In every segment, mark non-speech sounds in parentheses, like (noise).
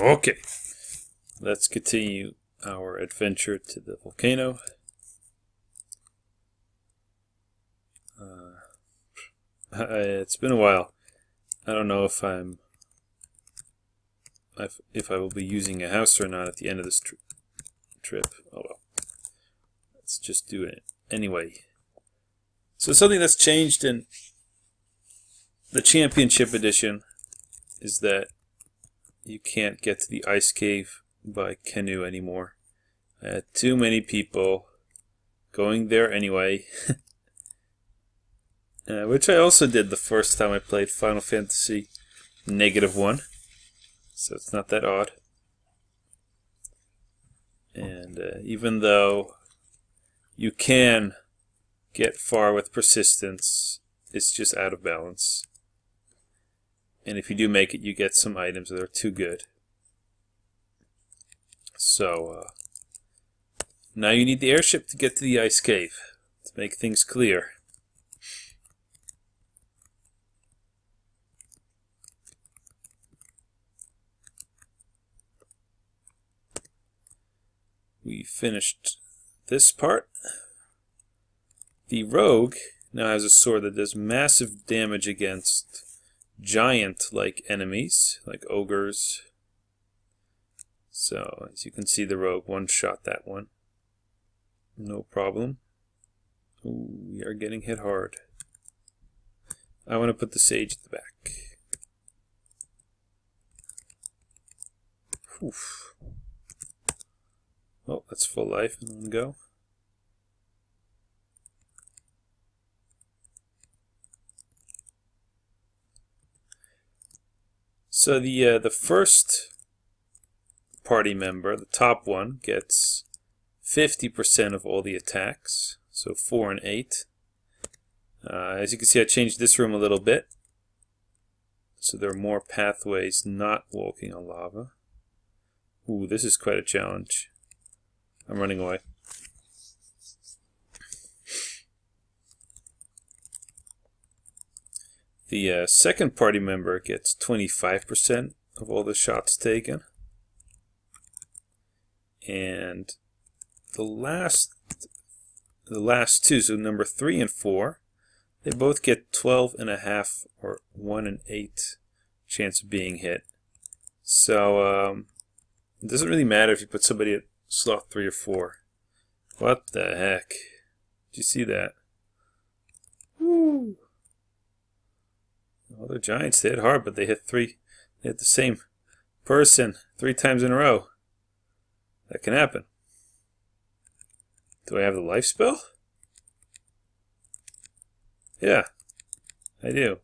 Okay. Let's continue our adventure to the volcano. Uh, (laughs) it's been a while. I don't know if I'm if, if I will be using a house or not at the end of this tri trip. Oh well. Let's just do it anyway. So something that's changed in the championship edition is that you can't get to the ice cave by canoe anymore. Too many people going there anyway. (laughs) uh, which I also did the first time I played Final Fantasy Negative 1. So it's not that odd. And uh, even though you can get far with persistence, it's just out of balance. And if you do make it, you get some items that are too good. So, uh, now you need the airship to get to the ice cave to make things clear. We finished this part. The rogue now has a sword that does massive damage against giant-like enemies, like ogres. So, as you can see, the rogue one-shot that one. No problem. Ooh, we are getting hit hard. I want to put the sage at the back. Oof. Oh, that's full life in one go. So the uh, the first party member, the top one, gets 50% of all the attacks. So 4 and 8. Uh, as you can see, I changed this room a little bit. So there are more pathways not walking on lava. Ooh, this is quite a challenge. I'm running away. The uh, second party member gets 25% of all the shots taken. And the last the last two, so number three and four, they both get 12 and a half or one and eight chance of being hit. So um, it doesn't really matter if you put somebody at slot three or four. What the heck? Did you see that? Woo! Well, they're giants. They hit hard, but they hit three. They hit the same person three times in a row. That can happen. Do I have the life spell? Yeah, I do.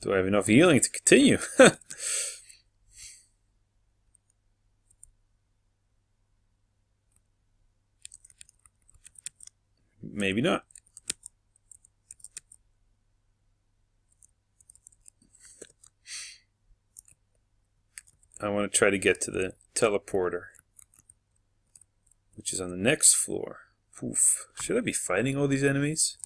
Do I have enough healing to continue? (laughs) Maybe not. I want to try to get to the teleporter, which is on the next floor. Oof. Should I be fighting all these enemies?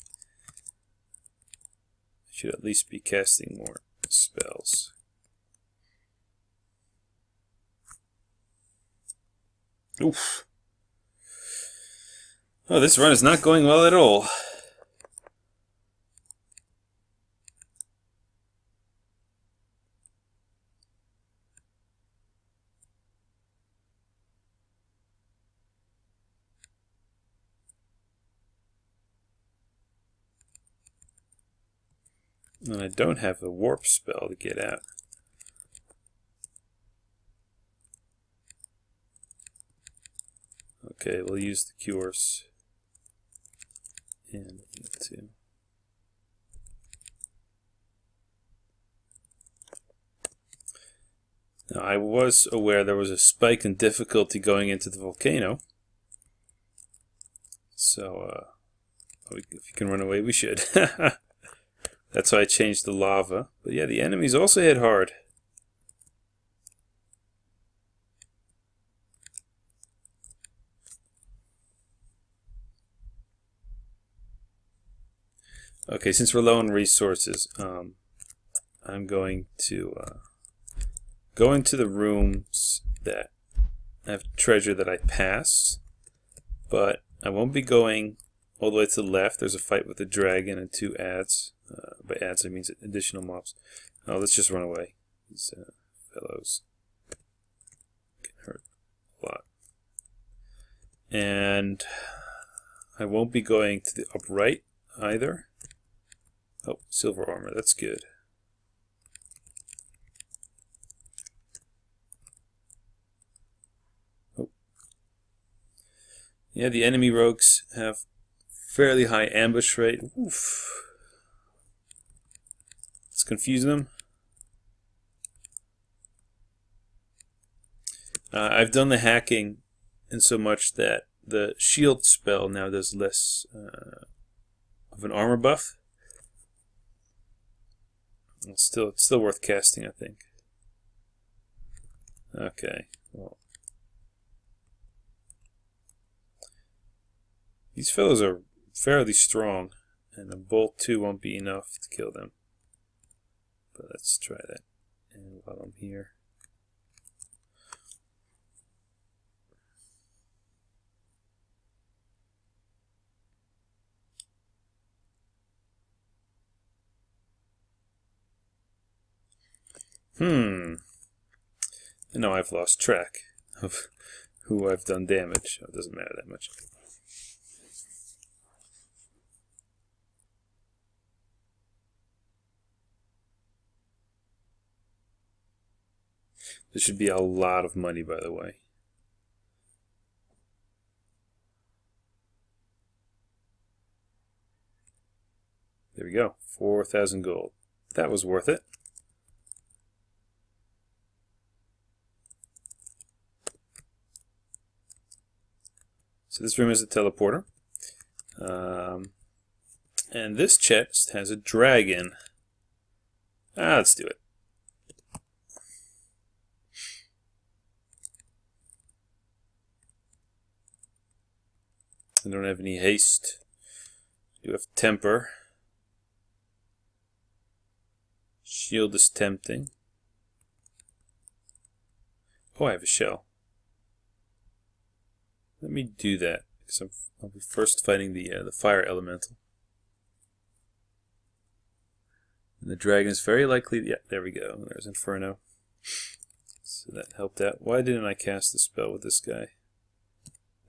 I should at least be casting more spells. Oof. Oh, this run is not going well at all. And I don't have the warp spell to get out. Okay, we'll use the cures. And two. Now, I was aware there was a spike in difficulty going into the volcano. So, uh, if you can run away, we should. (laughs) That's why I changed the lava. But yeah, the enemies also hit hard. Okay, since we're low on resources, um, I'm going to uh, go into the rooms that have treasure that I pass, but I won't be going all the way to the left. There's a fight with a dragon and two adds. Uh, by adds, I mean additional mobs. Oh, let's just run away. These uh, fellows can hurt a lot. And I won't be going to the upright either. Oh, silver armor. That's good. Oh. Yeah, the enemy rogues have fairly high ambush rate. Oof. Let's confuse them. Uh, I've done the hacking in so much that the shield spell now does less uh, of an armor buff. It's still, it's still worth casting, I think. Okay, well. These fellows are fairly strong, and a bolt 2 won't be enough to kill them. But let's try that. And while I'm here... Hmm. Now I've lost track of (laughs) who I've done damage. It doesn't matter that much. This should be a lot of money, by the way. There we go. 4,000 gold. That was worth it. So this room is a teleporter. Um, and this chest has a dragon. Ah, let's do it. I don't have any haste. I do have temper. Shield is tempting. Oh, I have a shell. Let me do that because I'm, I'll be first fighting the uh, the fire elemental. And the dragon is very likely. Yeah, there we go. There's Inferno. So that helped out. Why didn't I cast the spell with this guy?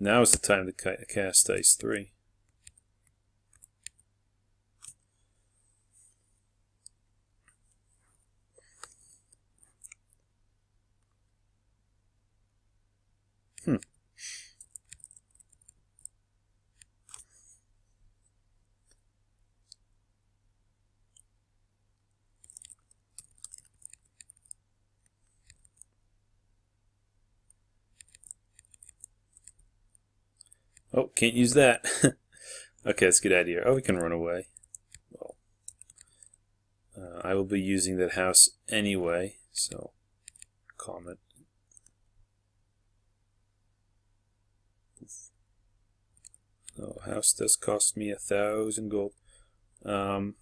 Now is the time to cast Ice 3. Hmm. Oh, can't use that. (laughs) okay, get out of here. Oh, we can run away. Well, uh, I will be using that house anyway, so comment. Oh, house does cost me a thousand gold. Um,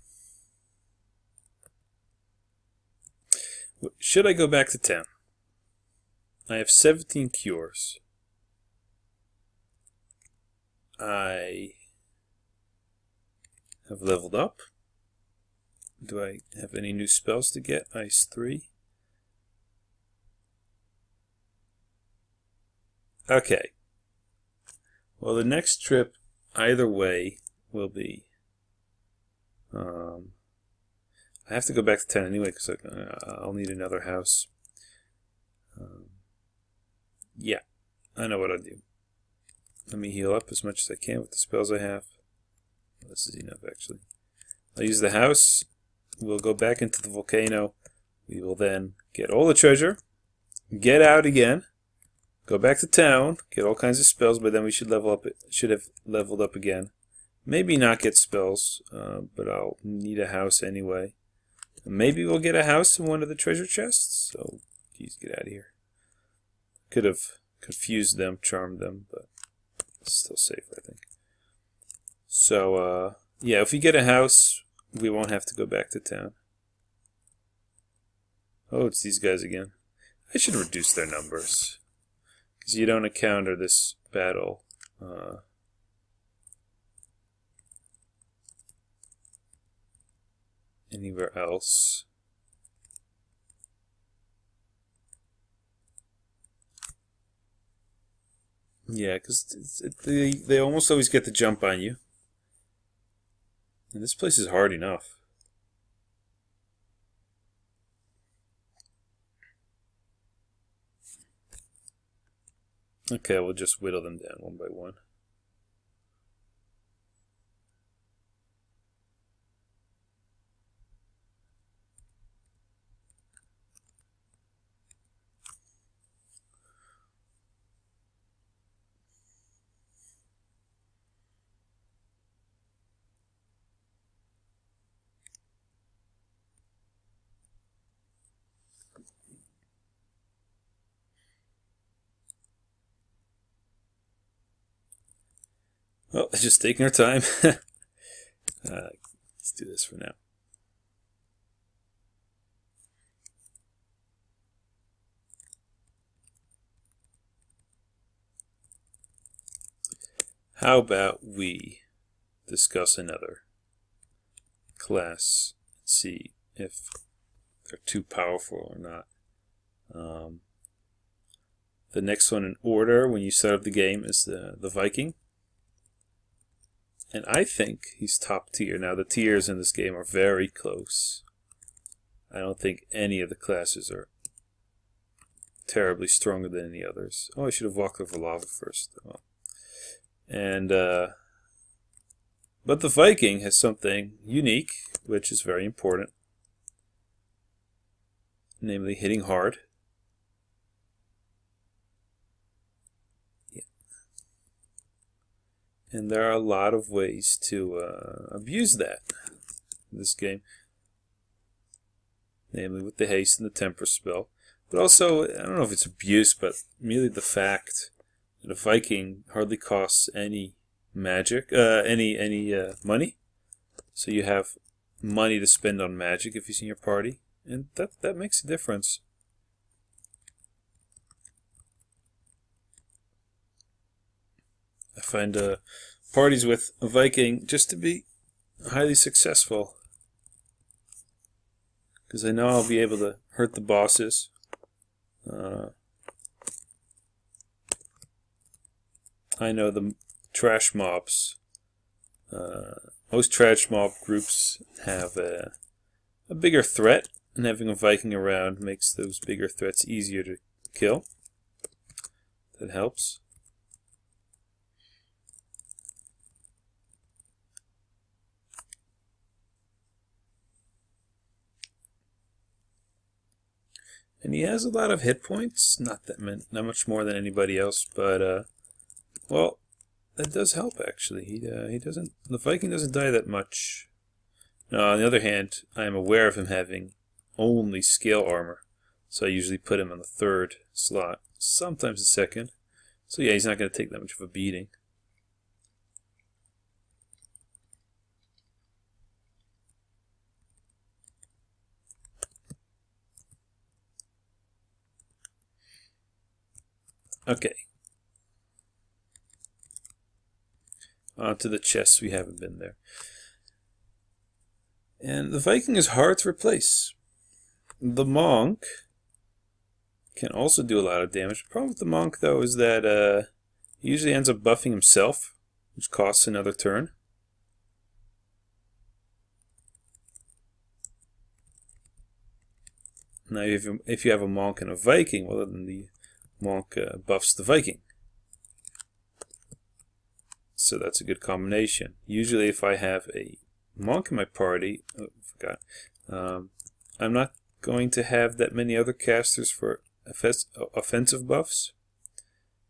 should I go back to town? I have 17 cures. I have leveled up. Do I have any new spells to get? Ice 3. Okay. Well, the next trip, either way, will be... Um, I have to go back to town anyway because I'll need another house. Um, yeah, I know what I'll do. Let me heal up as much as I can with the spells I have. This is enough, actually. I'll use the house. We'll go back into the volcano. We will then get all the treasure, get out again, go back to town, get all kinds of spells, but then we should level up. It should have leveled up again. Maybe not get spells, uh, but I'll need a house anyway. Maybe we'll get a house in one of the treasure chests. So, geez, get out of here. Could have confused them, charmed them, but still safe, I think. So, uh, yeah, if we get a house, we won't have to go back to town. Oh, it's these guys again. I should reduce their numbers. Because you don't encounter this battle uh, anywhere else. Yeah, because they, they almost always get the jump on you. And this place is hard enough. Okay, we'll just whittle them down one by one. Well, (laughs) just taking our time. (laughs) uh, let's do this for now. How about we discuss another class and see if they're too powerful or not. Um, the next one in order when you set up the game is the, the Viking. And I think he's top tier. Now, the tiers in this game are very close. I don't think any of the classes are terribly stronger than any others. Oh, I should have walked over lava first. Oh. And, uh, but the Viking has something unique, which is very important. Namely, hitting hard. And there are a lot of ways to uh, abuse that in this game. Namely with the haste and the temper spell. But also, I don't know if it's abuse, but merely the fact that a Viking hardly costs any magic, uh, any any uh, money. So you have money to spend on magic if he's in your party. And that, that makes a difference. I find uh, parties with a Viking just to be highly successful. Because I know I'll be able to hurt the bosses. Uh, I know the trash mobs. Uh, most trash mob groups have a, a bigger threat, and having a Viking around makes those bigger threats easier to kill. That helps. And he has a lot of hit points, not that not much more than anybody else, but uh, well, that does help actually. He uh, he doesn't the Viking doesn't die that much. Now, on the other hand, I am aware of him having only scale armor, so I usually put him on the third slot, sometimes the second. So yeah, he's not going to take that much of a beating. Okay. On to the chests. We haven't been there. And the Viking is hard to replace. The Monk can also do a lot of damage. The problem with the Monk, though, is that uh, he usually ends up buffing himself, which costs another turn. Now, if you have a Monk and a Viking, well, then the Monk uh, buffs the Viking. So that's a good combination. Usually if I have a Monk in my party, oh, forgot, um, I'm not going to have that many other casters for offensive buffs.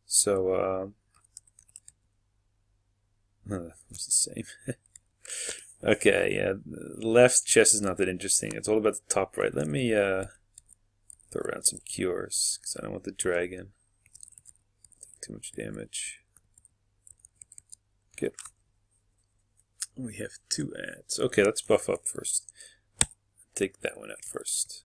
So, (laughs) it's the same. (laughs) okay, yeah, left chest is not that interesting. It's all about the top right. Let me uh, Throw around some cures, because I don't want the dragon. Take too much damage. Okay. We have two adds. Okay, let's buff up first. Take that one out first.